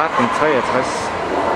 H.2, jetzt heißt